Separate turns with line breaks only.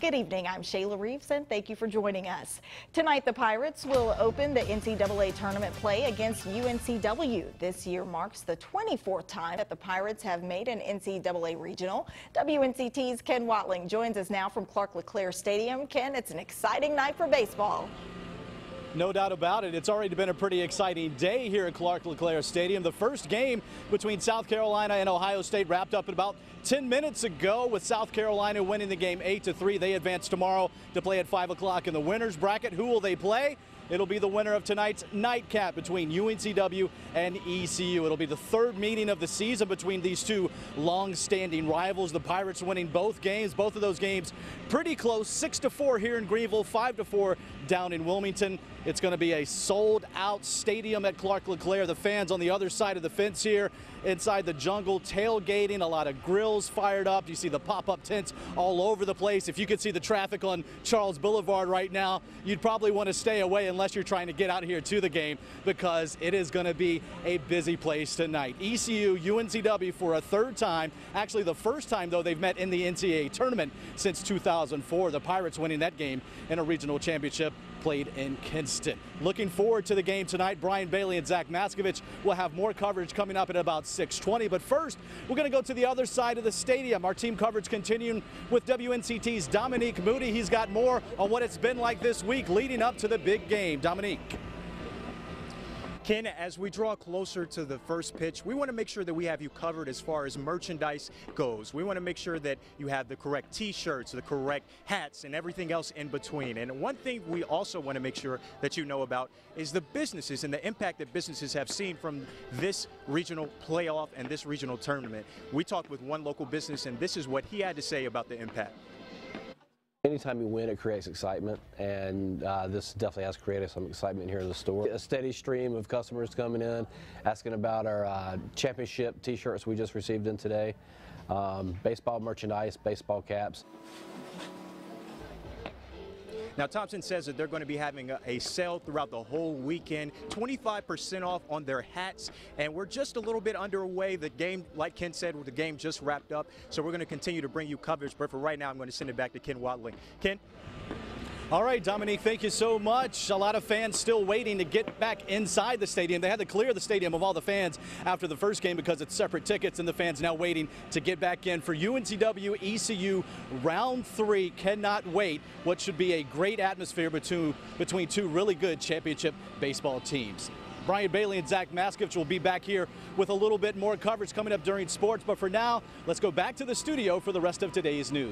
Good evening. I'm Shayla Reeves, and thank you for joining us. Tonight, the Pirates will open the NCAA tournament play against UNCW. This year marks the 24th time that the Pirates have made an NCAA regional. WNCT's Ken Watling joins us now from Clark LeClair Stadium. Ken, it's an exciting night for baseball.
No doubt about it. It's already been a pretty exciting day here at Clark LeClair Stadium. The first game between South Carolina and Ohio State wrapped up at about 10 minutes ago with South Carolina winning the game 8 to 3. They advance tomorrow to play at 5 o'clock in the winners bracket. Who will they play? It'll be the winner of tonight's nightcap between UNCW and ECU. It'll be the third meeting of the season between these two long-standing rivals. The Pirates winning both games, both of those games pretty close, 6 to 4 here in Greenville, 5 to 4 down in Wilmington. It's going to be a sold-out stadium at Clark LeClair. The fans on the other side of the fence here inside the jungle, tailgating, a lot of grills fired up. You see the pop-up tents all over the place. If you could see the traffic on Charles Boulevard right now, you'd probably want to stay away unless you're trying to get out here to the game because it is going to be a busy place tonight. ECU, UNCW for a third time. Actually, the first time, though, they've met in the NCAA tournament since 2004. The Pirates winning that game in a regional championship played in Kinston. Looking forward to the game tonight. Brian Bailey and Zach Maskovich will have more coverage coming up at about 620. But first, we're going to go to the other side of the stadium. Our team coverage continuing with WNCT's Dominique Moody. He's got more on what it's been like this week leading up to the big game. Dominique.
Ken, as we draw closer to the first pitch, we want to make sure that we have you covered as far as merchandise goes. We want to make sure that you have the correct t-shirts, the correct hats, and everything else in between. And one thing we also want to make sure that you know about is the businesses and the impact that businesses have seen from this regional playoff and this regional tournament. We talked with one local business, and this is what he had to say about the impact.
Anytime you win, it creates excitement, and uh, this definitely has created some excitement here in the store. A steady stream of customers coming in, asking about our uh, championship T-shirts we just received in today, um, baseball merchandise, baseball caps.
Now, Thompson says that they're going to be having a, a sale throughout the whole weekend, 25% off on their hats, and we're just a little bit underway. The game, like Ken said, the game just wrapped up, so we're going to continue to bring you coverage. But for right now, I'm going to send it back to Ken Watling. Ken?
All right, Dominique, thank you so much. A lot of fans still waiting to get back inside the stadium. They had to clear the stadium of all the fans after the first game because it's separate tickets, and the fans now waiting to get back in for UNCW ECU round three. Cannot wait. What should be a great atmosphere between, between two really good championship baseball teams. Brian Bailey and Zach Maskovich will be back here with a little bit more coverage coming up during sports. But for now, let's go back to the studio for the rest of today's news.